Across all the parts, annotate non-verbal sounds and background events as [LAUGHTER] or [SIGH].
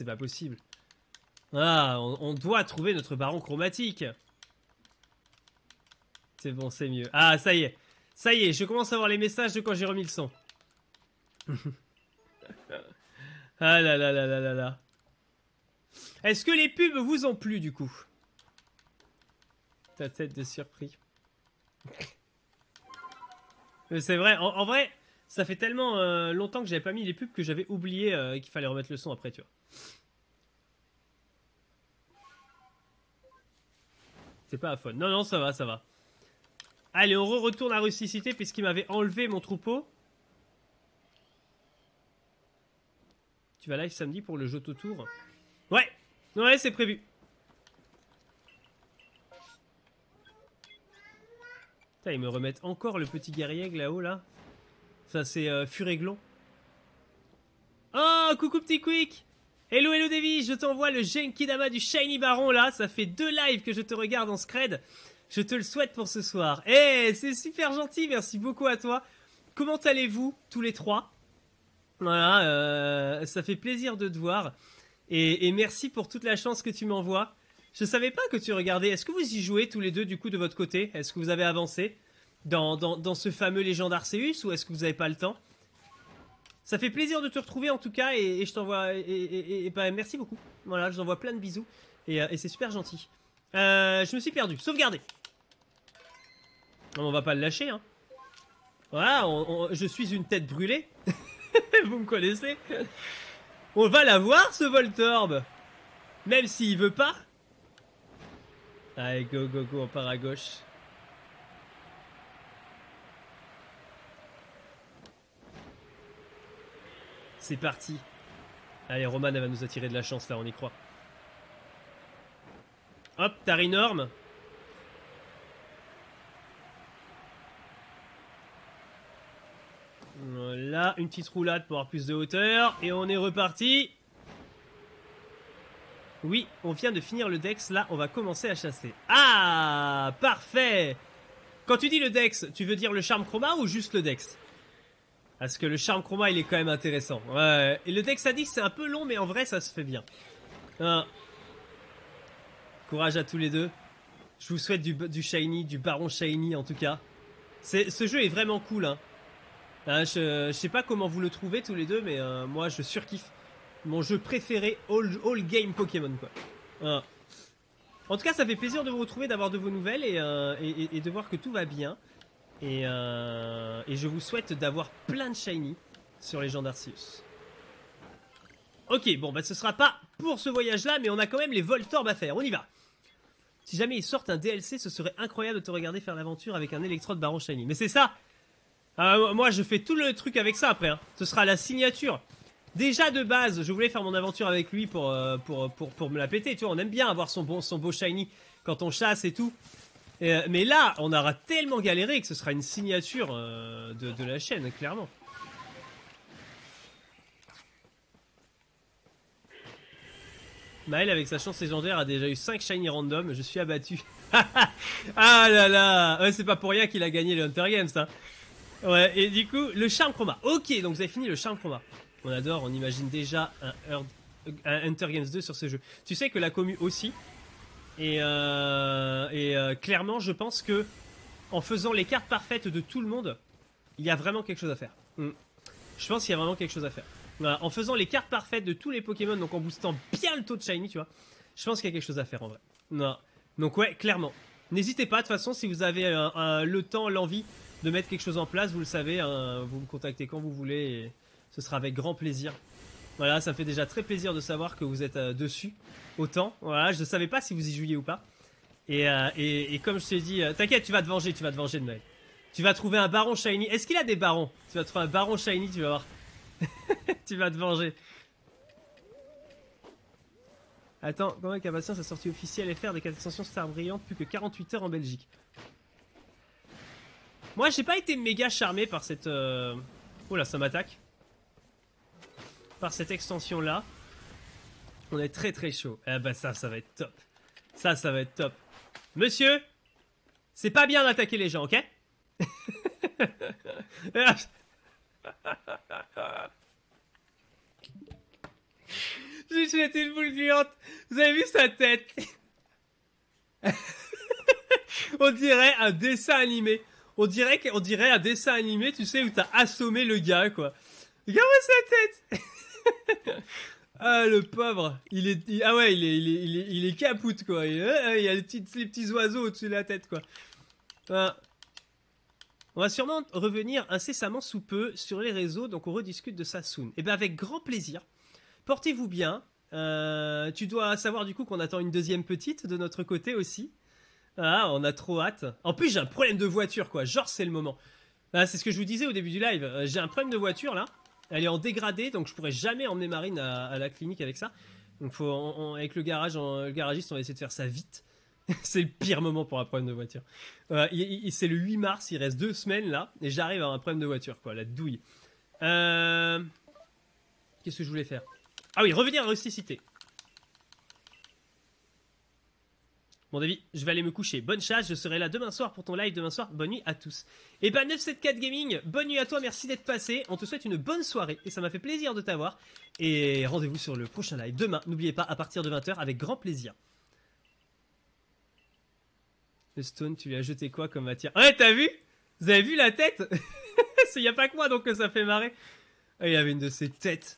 c'est pas possible. Ah, on, doit trouver notre baron chromatique. C'est bon, c'est mieux. Ah, ça y est. Ça y est, je commence à voir les messages de quand j'ai remis le son. [LAUGHS] ah là là là là là là. Est-ce que les pubs vous ont plu du coup? Ta tête de surpris. [LAUGHS] Euh, c'est vrai, en, en vrai, ça fait tellement euh, longtemps que j'avais pas mis les pubs que j'avais oublié euh, qu'il fallait remettre le son après, tu vois. C'est pas à fun. Non, non, ça va, ça va. Allez, on re retourne à Rusticité puisqu'il m'avait enlevé mon troupeau. Tu vas live samedi pour le jeu tour Ouais, ouais, c'est prévu. Putain, ils me remettent encore le petit guerrier là-haut, là. Ça, c'est euh, Furéglon. Oh, coucou petit quick Hello, hello Davy, je t'envoie le Genkidama du Shiny Baron, là. Ça fait deux lives que je te regarde en scred. Je te le souhaite pour ce soir. Eh, c'est super gentil, merci beaucoup à toi. Comment allez-vous, tous les trois? Voilà, euh, ça fait plaisir de te voir. Et, merci pour toute la chance que tu m'envoies. Je savais pas que tu regardais. Est-ce que vous y jouez tous les deux du coup de votre côté? Est-ce que vous avez avancé dans, ce fameux Légende Arceus ou est-ce que vous avez pas le temps? Ça fait plaisir de te retrouver en tout cas et, je t'envoie et, bah, merci beaucoup. Voilà, je vous envoie plein de bisous et, euh, c'est super gentil. Euh, je me suis perdu. Sauvegardez. On va pas le lâcher hein. Voilà, on- je suis une tête brûlée. [LAUGHS] vous me connaissez. On va l'avoir ce Voltorb. Même s'il veut pas. Allez, go, go, go, on part à gauche. C'est parti. Allez, Roman, elle va nous attirer de la chance, là, on y croit. Hop, Tarinorm. Voilà, une petite roulade pour avoir plus de hauteur. Et on est reparti. Oui, on vient de finir le Dex, là on va commencer à chasser. Ah Parfait Quand tu dis le Dex, tu veux dire le charme chroma ou juste le Dex? Parce que le charme chroma il est quand même intéressant. Ouais, et le a dit c'est un peu long mais en vrai ça se fait bien. Hein. Courage à tous les deux. Je vous souhaite du, shiny, du baron shiny en tout cas. Ce jeu est vraiment cool. Hein. Hein, je, sais pas comment vous le trouvez tous les deux mais euh, moi je surkiffe mon jeu préféré all, all game Pokémon quoi. En tout cas, ça fait plaisir de vous retrouver, d'avoir de vos nouvelles et, euh, de voir que tout va bien. Et, euh, et je vous souhaite d'avoir plein de shiny sur les gens d'Arceus. Ok, bon, bah ce sera pas pour ce voyage-là, mais on a quand même les Voltorb à faire. On y va. Si jamais ils sortent un DLC, ce serait incroyable de te regarder faire l'aventure avec un électrode Baron Shiny. Mais c'est ça Ah, Moi, je fais tout le truc avec ça après. hein. Ce sera la signature. Déjà de base, je voulais faire mon aventure avec lui pour, euh, pour, pour, pour me la péter, tu vois, on aime bien avoir son, bon, son beau shiny quand on chasse et tout. Euh, mais là, on aura tellement galéré que ce sera une signature euh, de, la chaîne, clairement. Maël, avec sa chance légendaire, a déjà eu 5 shiny random, je suis abattu. [LAUGHS] ah là là ouais, C'est pas pour rien qu'il a gagné le Hunter Games, ça. Ouais, et du coup, le charme chroma. Ok, donc vous avez fini le charme chroma. On adore, on imagine déjà un Hunter Games 2 sur ce jeu. Tu sais que la commu aussi. Et, euh, et euh, clairement, je pense que en faisant les cartes parfaites de tout le monde, il y a vraiment quelque chose à faire. Mm. Je pense qu'il y a vraiment quelque chose à faire. Voilà, en faisant les cartes parfaites de tous les Pokémon, donc en boostant bien le taux de shiny, tu vois. Je pense qu'il y a quelque chose à faire en vrai. Non. Donc ouais, clairement. N'hésitez pas, de toute façon, si vous avez euh, un- le temps, l'envie de mettre quelque chose en place, vous le savez, hein, vous me contactez quand vous voulez et ce sera avec grand plaisir. Voilà, ça fait déjà très plaisir de savoir que vous êtes euh, dessus autant. Voilà, je ne savais pas si vous y jouiez ou pas. Et, euh, comme je t'ai dit, euh, t'inquiète, tu vas te venger, tu vas te venger de Noël. Tu vas trouver un baron shiny. Est-ce qu'il a des barons? Tu vas trouver un baron shiny, tu vas voir. [LAUGHS] tu vas te venger. Attends, comment est Capacien sa sortie officielle FR des 4 extensions Star Brillante plus que 48 heures en Belgique? Moi, j'ai pas été méga charmé par cette. Oh là, ça m'attaque. Par cette extension là. On est très très chaud. Eh ben ça, ça va être top. Ça, ça va être top. Monsieur, c'est pas bien d'attaquer les gens, ok? [LAUGHS] J'ai jeté une boule puante. Vous avez vu sa tête? [LAUGHS] On dirait un dessin animé. On dirait, on dirait un dessin animé, tu sais, où t'as assommé le gars, quoi. Regarde sa tête [LAUGHS] Ah, le pauvre Il est... ah ouais, il est, il est, il est, il capoute, quoi. Il, il y a les petits, les petits oiseaux au-dessus de la tête, quoi. On va sûrement revenir incessamment sous peu sur les réseaux, donc on rediscute de ça soon. Et eh bien avec grand plaisir. Portez-vous bien. Euh, tu dois savoir du coup qu'on attend une deuxième petite de notre côté aussi. Ah, on a trop hâte. En plus, j'ai un problème de voiture, quoi. Genre, c'est le moment. Ah, c'est ce que je vous disais au début du live. Euh, j'ai un problème de voiture, là. Elle est en dégradé, donc je pourrais jamais emmener Marine à, la clinique avec ça. Donc, avec le garage, le garagiste, on va essayer de faire ça vite. [LAUGHS] c'est le pire moment pour un problème de voiture. Euh, c'est le 8 mars, il reste deux semaines là, et j'arrive à un problème de voiture, quoi, la douille. Euh, qu'est-ce que je voulais faire? Ah oui, revenir à Rusticité. Bon David, je vais aller me coucher. Bonne chasse, je serai là demain soir pour ton live demain soir. Bonne nuit à tous. Et eh ben 974 Gaming, bonne nuit à toi, merci d'être passé. On te souhaite une bonne soirée et ça m'a fait plaisir de t'avoir. Et rendez-vous sur le prochain live demain, n'oubliez pas, à partir de 20h avec grand plaisir. Le Stone, tu lui as jeté quoi comme matière? Ouais, t'as vu? Vous avez vu la tête? [LAUGHS] Il n'y a pas que moi donc ça fait marrer. Ah, il avait une de ses têtes.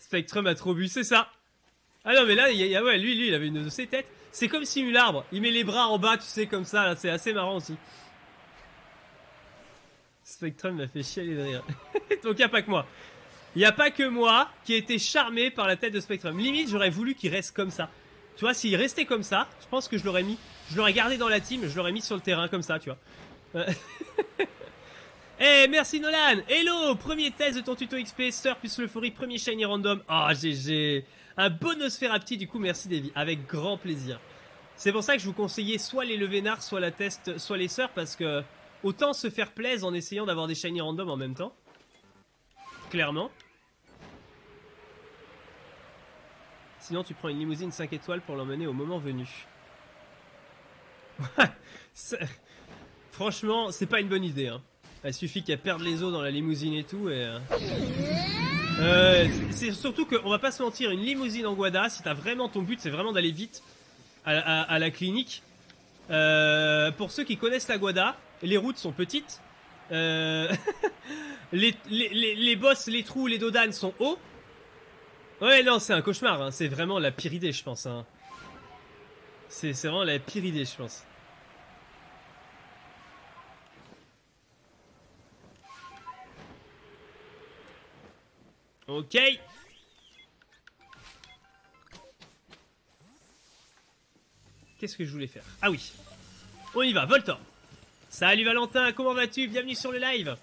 Spectrum a trop bu, c'est ça. Ah non, mais là, il ouais, lui, lui, il avait une de ses têtes. C'est comme si l'arbre, il met les bras en bas, tu sais, comme ça, là, c'est assez marrant aussi. Spectrum m'a fait chialer de rire. [LAUGHS] donc il n'y a pas que moi. Il n'y a pas que moi qui ai été charmé par la tête de Spectrum. Limite, j'aurais voulu qu'il reste comme ça. Tu vois, s'il restait comme ça, je pense que je l'aurais mis. Je l'aurais gardé dans la team, je l'aurais mis sur le terrain comme ça, tu vois. [LAUGHS] Eh, merci Nolan Hello Premier test de ton tuto XP, Sir plus l'euphorie, premier shiny random. Ah, oh, GG Un bonus petit du coup, merci Davy. Avec grand plaisir. C'est pour ça que je vous conseillais soit les Levénards, soit la test, soit les sœurs, parce que autant se faire plaisir en essayant d'avoir des shiny random en même temps. Clairement. Sinon, tu prends une limousine 5 étoiles pour l'emmener au moment venu. [LAUGHS] Franchement, c'est pas une bonne idée. Hein. Il suffit qu'elle perde les os dans la limousine et tout. Et, euh, euh, c'est surtout qu'on va pas se mentir, une limousine en Guada, si t'as vraiment ton but, c'est vraiment d'aller vite à, la clinique. Euh, pour ceux qui connaissent la Guada, les routes sont petites. [LAUGHS] les, les, les, les boss, les trous, les dodanes sont hauts. Ouais, non, c'est un cauchemar. Hein. C'est vraiment la pire idée, je pense. Hein. C'est vraiment la pire idée, je pense. Ok. Qu'est-ce que je voulais faire? Ah oui. On y va, Voltor. Salut Valentin, comment vas-tu? Bienvenue sur le live.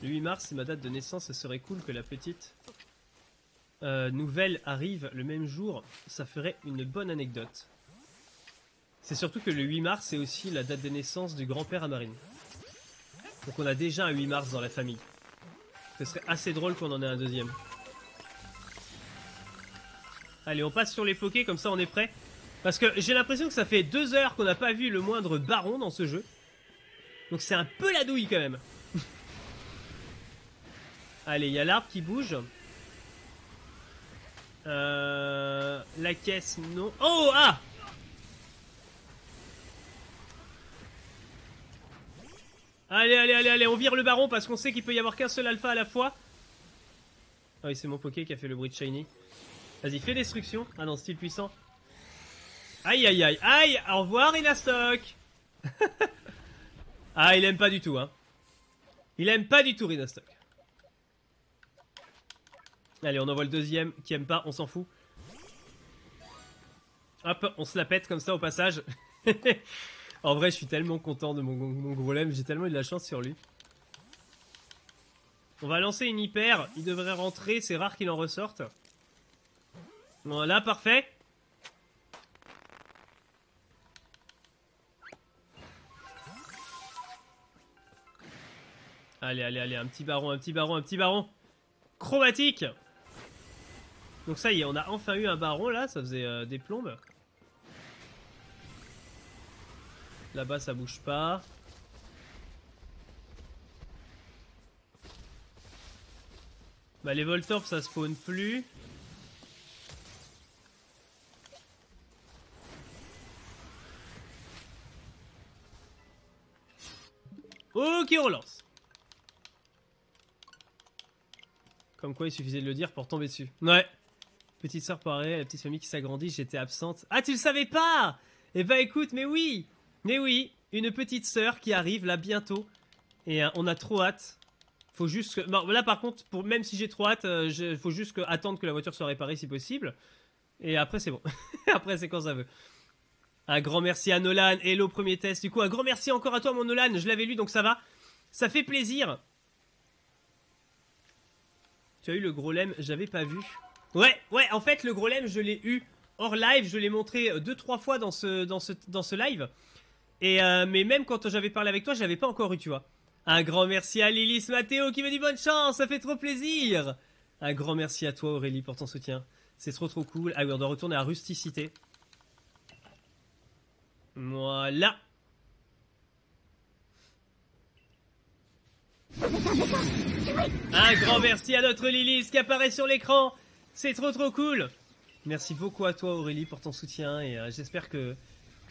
Le 8 mars, c'est ma date de naissance, ce serait cool que la petite euh, nouvelle arrive le même jour. Ça ferait une bonne anecdote. C'est surtout que le 8 mars, c'est aussi la date de naissance du grand-père à Marine. Donc on a déjà un 8 mars dans la famille. Ce serait assez drôle qu'on en ait un deuxième. Allez, on passe sur les pokés, comme ça on est prêt. Parce que j'ai l'impression que ça fait deux heures qu'on n'a pas vu le moindre baron dans ce jeu. Donc c'est un peu la douille quand même. [LAUGHS] Allez, il y a l'arbre qui bouge. Euh, la caisse, non. Oh, ah Allez, allez, allez, allez, on vire le baron parce qu'on sait qu'il peut y avoir qu'un seul alpha à la fois. Ah oui, c'est mon poké qui a fait le bruit de shiny. Vas-y, fais destruction. Ah non, style puissant. Aïe, aïe, aïe, aïe Au revoir, Rinastock [LAUGHS] Ah, il aime pas du tout, hein. Il aime pas du tout, Rinastock. Allez, on envoie le deuxième qui aime pas, on s'en fout. Hop, on se la pète comme ça au passage. [LAUGHS] en vrai, je suis tellement content de mon, mon golem, j'ai tellement eu de la chance sur lui. On va lancer une hyper, il devrait rentrer, c'est rare qu'il en ressorte. Voilà, parfait. Allez, allez, allez, un petit baron, un petit baron, un petit baron. Chromatique donc ça y est, on a enfin eu un baron là, ça faisait euh, des plombes. Là-bas ça bouge pas. Bah les Voltorb ça spawn plus. Ok, on relance. Comme quoi, il suffisait de le dire pour tomber dessus. Ouais. Petite sœur pareil, la petite famille qui s'agrandit, j'étais absente. Ah, tu le savais pas Eh bah écoute, mais oui Mais oui Une petite sœur qui arrive là bientôt. Et euh, on a trop hâte. Faut juste que... Bon, là par contre, pour... même si j'ai trop hâte, il faut juste attendre que la voiture soit réparée si possible. Et après c'est bon. [LAUGHS] après c'est quand ça veut. Un grand merci à Nolan. Hello, premier test. Du coup, un grand merci encore à toi, mon Nolan. Je l'avais lu, donc ça va. Ça fait plaisir. Tu as eu le gros lemme, j'avais pas vu. Ouais, ouais, en fait, le gros lemme, je l'ai eu hors live. Je l'ai montré euh, deux, trois fois dans ce, dans ce, dans ce live. Et euh, mais même quand j'avais parlé avec toi, je l'avais pas encore eu, tu vois. Un grand merci à Lilis Mathéo qui me dit bonne chance, ça fait trop plaisir. Un grand merci à toi, Aurélie, pour ton soutien. C'est trop trop cool. Ah oui, on doit retourner à Rusticité. Voilà. Un grand merci à notre Lilith qui apparaît sur l'écran. C'est trop trop cool. Merci beaucoup à toi Aurélie pour ton soutien et euh, j'espère que,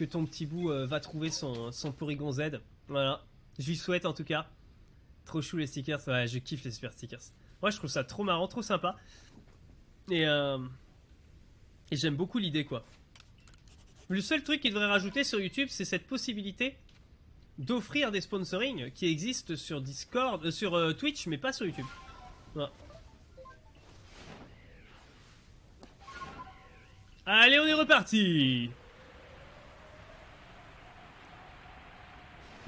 que ton petit bout euh, va trouver son, son Porygon Z. Voilà. Je lui souhaite en tout cas. Trop chou les stickers. Ouais, je kiffe les super stickers. Moi je trouve ça trop marrant, trop sympa. Et, euh, j'aime beaucoup l'idée quoi. Le seul truc qu'il devrait rajouter sur YouTube, c'est cette possibilité d'offrir des sponsorings qui existent sur Discord, euh, sur Twitch, mais pas sur YouTube. Allez, on est reparti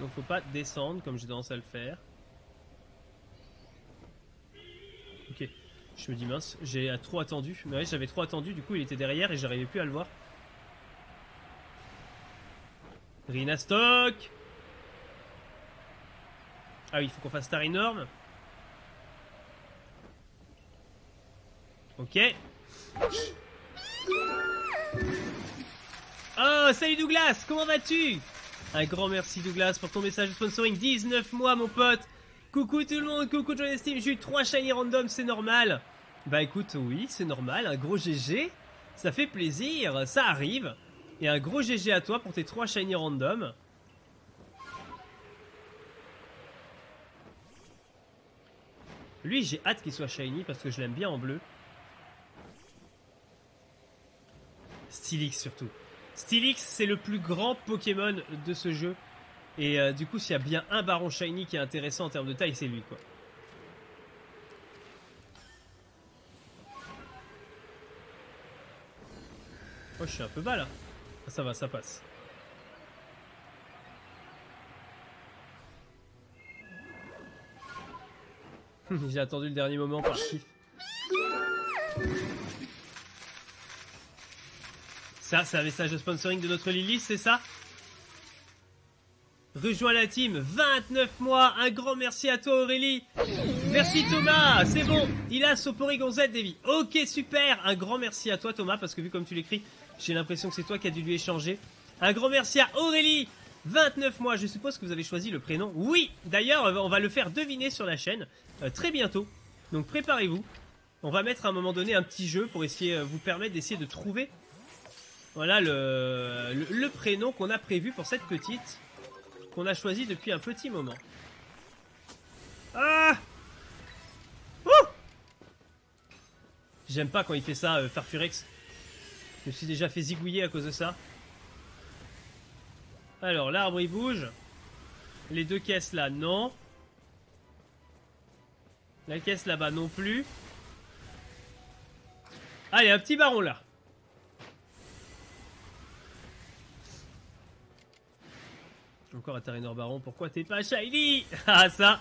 Donc faut pas descendre comme j'ai tendance à le faire. Ok. Je me dis mince, j'ai trop attendu. Mais ouais, j'avais trop attendu, du coup il était derrière et j'arrivais plus à le voir. Rina stock Ah oui, il faut qu'on fasse star énorme. Ok. Oh, salut Douglas, comment vas-tu? Un grand merci Douglas pour ton message de sponsoring. 19 mois mon pote. Coucou tout le monde, coucou John Steam, j'ai eu 3 shiny random, c'est normal. Bah écoute, oui, c'est normal, un gros GG. Ça fait plaisir, ça arrive. Et un gros GG à toi pour tes 3 shiny random. Lui, j'ai hâte qu'il soit shiny parce que je l'aime bien en bleu. Stylix surtout. Stylix, c'est le plus grand Pokémon de ce jeu. Et euh, du coup, s'il y a bien un baron shiny qui est intéressant en termes de taille, c'est lui, quoi. Oh, je suis un peu bas, là. Ah, ça va, ça passe. [LAUGHS] J'ai attendu le dernier moment par kiff. Ça, c'est un message de sponsoring de notre Lily, c'est ça Rejoins la team, 29 mois, un grand merci à toi Aurélie Merci Thomas, c'est bon, il a Sopori Gonzette Davy. Ok, super, un grand merci à toi Thomas, parce que vu comme tu l'écris, j'ai l'impression que c'est toi qui as dû lui échanger. Un grand merci à Aurélie 29 mois, je suppose que vous avez choisi le prénom. Oui, d'ailleurs, on va le faire deviner sur la chaîne euh, très bientôt. Donc préparez-vous. On va mettre à un moment donné un petit jeu pour essayer euh, vous permettre d'essayer de trouver voilà le, prénom qu'on a prévu pour cette petite qu'on a choisi depuis un petit moment. Ah J'aime pas quand il fait ça, euh, Farfurex. Je me suis déjà fait zigouiller à cause de ça. Alors, l'arbre il bouge. Les deux caisses là, non. La caisse là-bas non plus. Allez, un petit baron là. Encore un Tarinor Baron, pourquoi t'es pas shiny? [LAUGHS] Ah ça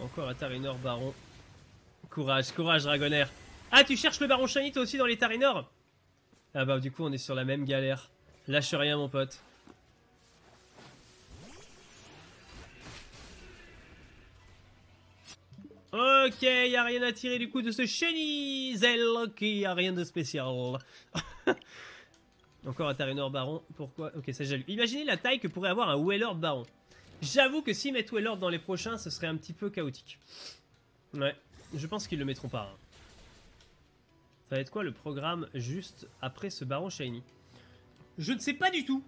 Encore Tarinor Baron. Courage, courage Dragonair. Ah, tu cherches le Baron Shiny toi aussi dans les Tarinor Ah bah du coup on est sur la même galère. Lâche rien mon pote. Ok, y a rien à tirer du coup de ce Zell qui a rien de spécial. [LAUGHS] Encore Atarenor Baron. Pourquoi? Ok, ça j'ai lu. Imaginez la taille que pourrait avoir un Wellord Baron. J'avoue que s'ils mettent Wellord dans les prochains, ce serait un petit peu chaotique. Ouais, je pense qu'ils le mettront pas. hein. Ça va être quoi le programme juste après ce Baron Shiny? Je ne sais pas du tout.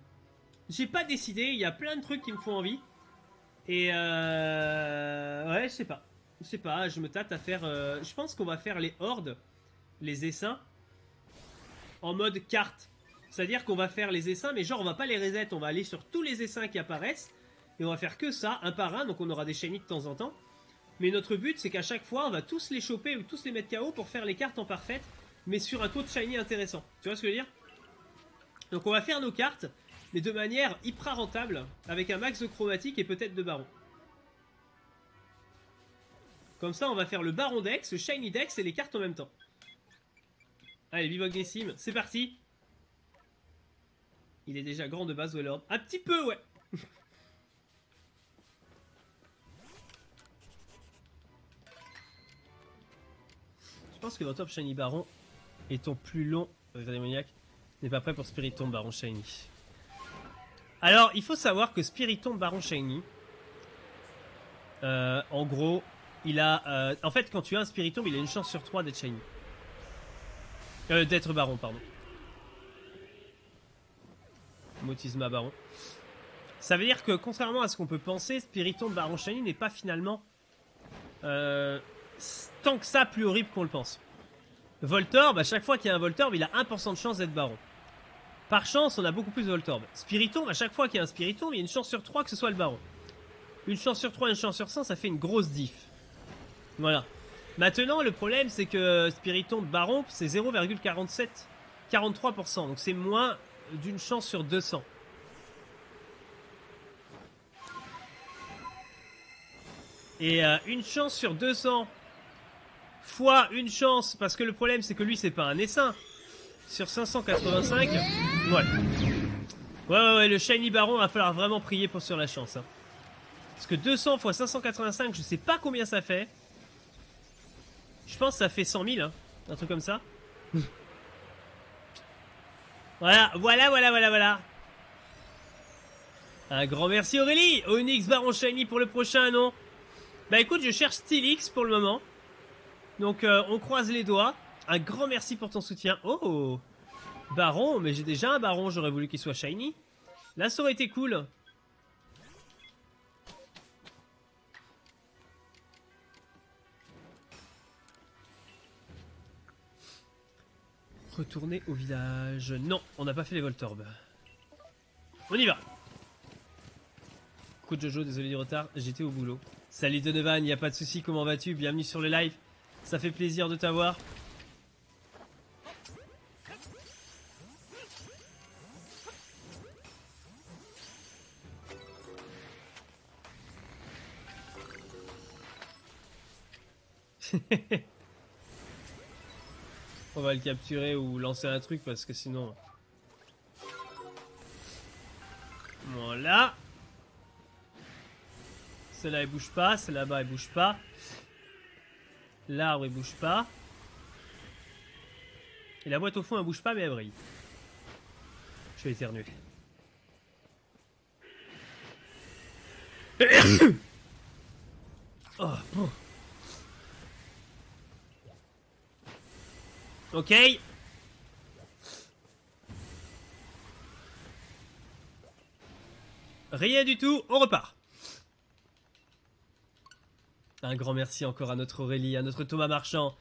J'ai pas décidé, il y a plein de trucs qui me font envie. Et euh... Ouais, je sais pas. Je sais pas, je me tâte à faire... euh, Je pense qu'on va faire les hordes, les essaims, en mode carte. C'est-à-dire qu'on va faire les essaims, mais genre on va pas les reset, on va aller sur tous les essaims qui apparaissent, et on va faire que ça, un par un, donc on aura des shiny de temps en temps. Mais notre but, c'est qu'à chaque fois, on va tous les choper ou tous les mettre KO pour faire les cartes en parfaite, mais sur un taux de shiny intéressant. Tu vois ce que je veux dire? Donc on va faire nos cartes, mais de manière hyper rentable, avec un max de chromatique et peut-être de baron. Comme ça, on va faire le baron dex, le shiny dex et les cartes en même temps. Allez, Bivog Nessim, c'est parti Il est déjà grand de base, Wellord. Un petit peu, ouais [LAUGHS] Je pense que votre top Shiny Baron est plus long euh, démoniaque n'est pas prêt pour Spiritomb Baron Shiny. Alors, il faut savoir que Spiritomb Baron Shiny, euh, en gros, il a... euh, en fait, quand tu as un Spiritomb, il a une chance sur 3 d'être Shiny. Euh, d'être Baron, pardon. Motisma Baron. Ça veut dire que, contrairement à ce qu'on peut penser, Spiritomb Baron Shiny n'est pas finalement... euh, tant que ça plus horrible qu'on le pense. Voltorb, à chaque fois qu'il y a un Voltorb, il a 1% de chance d'être Baron. Par chance, on a beaucoup plus de Voltorb. Spiritomb, à chaque fois qu'il y a un Spiritomb, il y a une chance sur 3 que ce soit le Baron. Une chance sur 3, une chance sur 100, ça fait une grosse diff. Voilà. Maintenant, le problème, c'est que Spiritomb Baron, c'est 0,47, 43%. Donc c'est moins d'une chance sur 200. Et euh, une chance sur 200 fois une chance, parce que le problème c'est que lui c'est pas un essaim. Sur 585, ouais. Ouais, ouais, ouais, le Shiny Baron va falloir vraiment prier pour sur la chance. hein. Parce que 200 fois 585, je sais pas combien ça fait. Je pense que ça fait 100 000, hein, un truc comme ça. [LAUGHS] voilà, voilà, voilà, voilà, voilà. Un grand merci Aurélie Onyx Baron Shiny pour le prochain, non? Bah écoute, je cherche Stylix pour le moment. Donc euh, on croise les doigts. Un grand merci pour ton soutien. Oh Baron, mais j'ai déjà un baron, j'aurais voulu qu'il soit shiny. Là ça aurait été cool. Retourner au village. Non, on n'a pas fait les Voltorbes. On y va Coup de Jojo, désolé du retard, j'étais au boulot. Salut Donovan, y a pas de souci, comment vas-tu? Bienvenue sur le live. Ça fait plaisir de t'avoir. [LAUGHS] Le capturer ou lancer un truc parce que sinon... Voilà. Celle-là, elle bouge pas. Celle là-bas, elle bouge pas. L'arbre, il bouge pas. Et la boîte au fond, elle bouge pas, mais elle brille. Je vais éternuer. [COUGHS] oh, bon. Ok. Rien du tout, on repart. Un grand merci encore à notre Aurélie, à notre Thomas Marchand,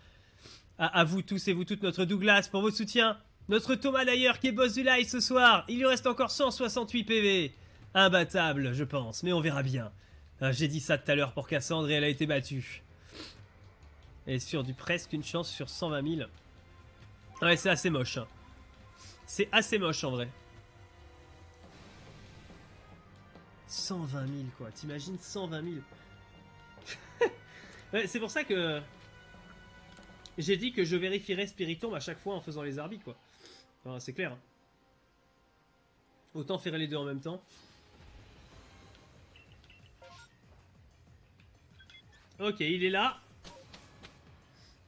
à, vous tous et vous toutes, notre Douglas, pour vos soutiens. Notre Thomas d'ailleurs qui est boss du live ce soir. Il lui reste encore 168 PV. Imbattable, je pense, mais on verra bien. Euh, J'ai dit ça tout à l'heure pour Cassandre et elle a été battue. Et sur du presque une chance sur 120 000. Ouais, c'est assez moche. hein. C'est assez moche en vrai. 120 000 quoi, t'imagines 120 000 [LAUGHS] Ouais, c'est pour ça que j'ai dit que je vérifierais Spiritomb à chaque fois en faisant les arbitres, quoi. C'est clair. hein. Autant faire les deux en même temps. Ok, il est là.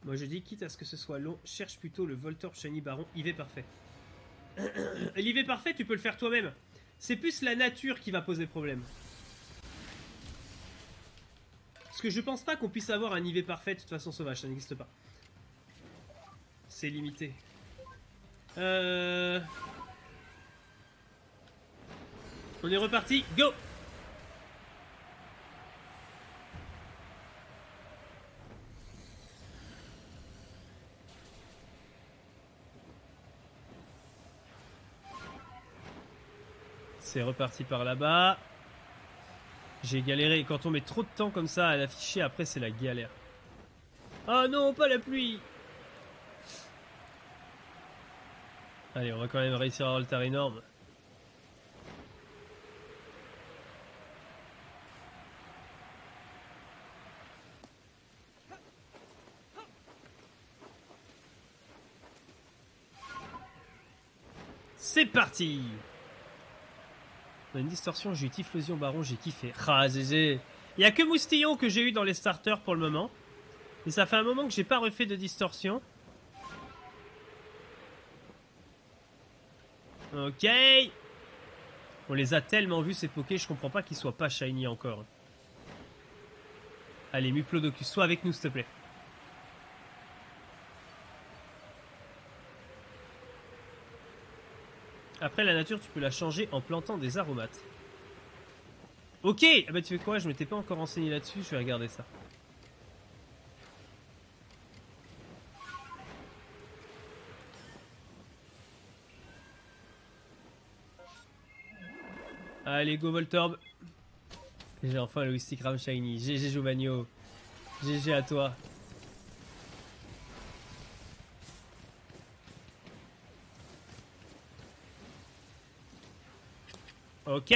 Moi je dis, quitte à ce que ce soit long, cherche plutôt le Voltorb Shiny Baron IV parfait. [CLEARS THROAT] L'IV parfait, tu peux le faire toi-même. C'est plus la nature qui va poser problème. Parce que je pense pas qu'on puisse avoir un IV parfait de toute façon sauvage, ça n'existe pas. C'est limité. Euh... On est reparti, go C'est reparti par là-bas. J'ai galéré. Quand on met trop de temps comme ça à l'afficher, après c'est la galère. Oh non, pas la pluie Allez, on va quand même réussir à avoir le tar énorme. C'est parti a une distorsion, j'ai eu Typhlosion Baron, j'ai kiffé. Ah. Il y a que Moustillon que j'ai eu dans les starters pour le moment. Et ça fait un moment que j'ai pas refait de distorsion. Ok. On les a tellement vus ces pokés, je comprends pas qu'ils soient pas shiny encore. Allez, Muplodocus, sois avec nous s'il te plaît. Après, la nature, tu peux la changer en plantant des aromates. Ok Ah bah tu fais quoi? Je m'étais pas encore renseigné là-dessus, je vais regarder ça. Allez, go Voltorb J'ai enfin le Wistic Ram Shiny. GG Giovanni. GG à toi. Ok.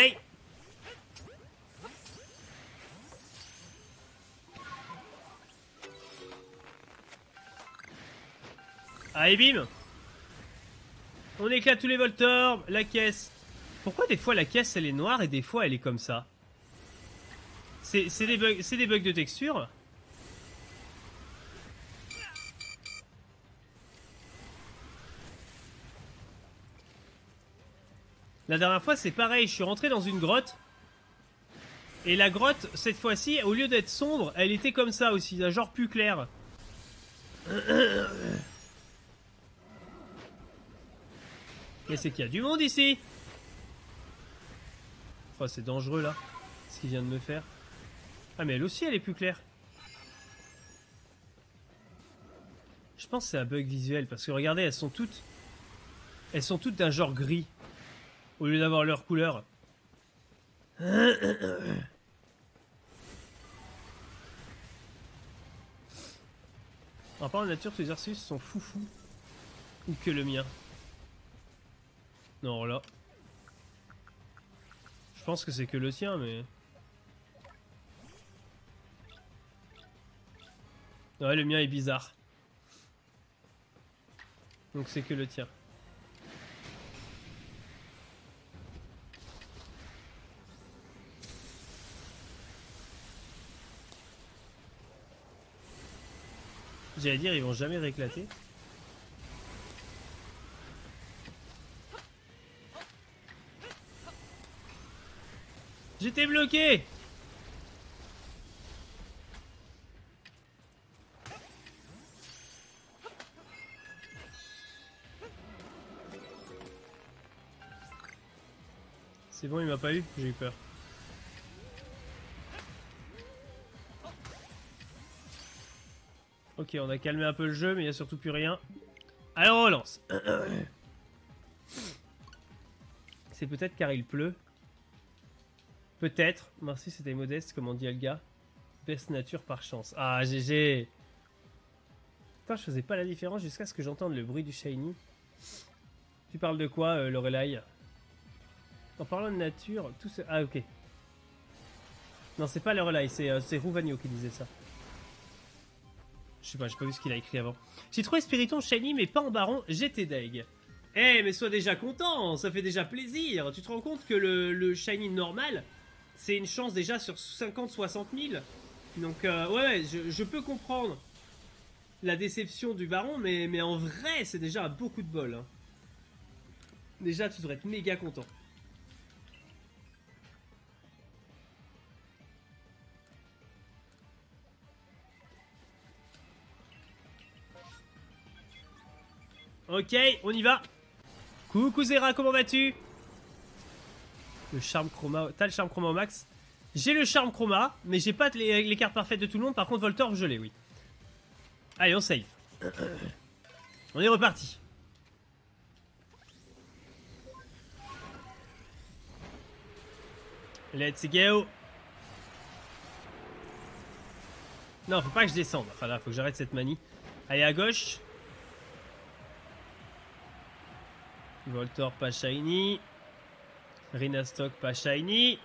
Allez, bim On éclate tous les volteurs, la caisse. Pourquoi des fois la caisse elle est noire et des fois elle est comme ça? C'est des, bugs, des bugs de texture La dernière fois, c'est pareil. Je suis rentré dans une grotte. Et la grotte, cette fois-ci, au lieu d'être sombre, elle était comme ça aussi, un genre plus clair. [COUGHS] Mais c'est qu'il y a du monde ici Oh, c'est dangereux là, ce qu'il vient de me faire. Ah, mais elle aussi, elle est plus claire. Je pense que c'est un bug visuel, parce que regardez, elles sont toutes... Elles sont toutes d'un genre gris au lieu d'avoir leur couleur. [COUGHS] En parlant de nature, tes exercices sont foufou. Ou que le mien. Non, là. Je pense que c'est que le tien, mais... Ouais, le mien est bizarre. Donc c'est que le tien. J'allais dire, ils vont jamais réclater. J'étais bloqué C'est bon, il m'a pas eu, j'ai eu peur. Ok, on a calmé un peu le jeu, mais il n'y a surtout plus rien. Alors on relance. [CLEARS THROAT] C'est peut-être car il pleut. Peut-être. Merci, c'était modeste, comme on dit Elga. Best nature par chance. Ah, GG Putain, je faisais pas la différence jusqu'à ce que j'entende le bruit du shiny. Tu parles de quoi, euh, Lorelai? En parlant de nature, tout ce... Ah, ok. Non, c'est pas Lorelai, c'est euh, qui disait ça. Sais pas, j'ai pas ce qu'il a écrit avant. J'ai trouvé Spiriton shiny, mais pas en baron, j'étais deg. Eh, mais sois déjà content, ça fait déjà plaisir. Tu te rends compte que le, shiny normal, c'est une chance déjà sur 50-60 000. Donc, euh, ouais, je, peux comprendre la déception du baron, mais, mais en vrai, c'est déjà beaucoup de bol. Hein. Déjà, tu devrais être méga content. Ok, on y va. Coucou Zera, comment vas-tu? Le charme chroma. T'as le charme chroma au max J'ai le charme chroma, mais j'ai pas les, cartes parfaites de tout le monde. Par contre, Voltor, je l'ai, oui. Allez, on save. On est reparti. Let's go. Non, faut pas que je descende. Enfin là, faut que j'arrête cette manie. Allez, à gauche. Voltor pas shiny. Rina Stock pas shiny.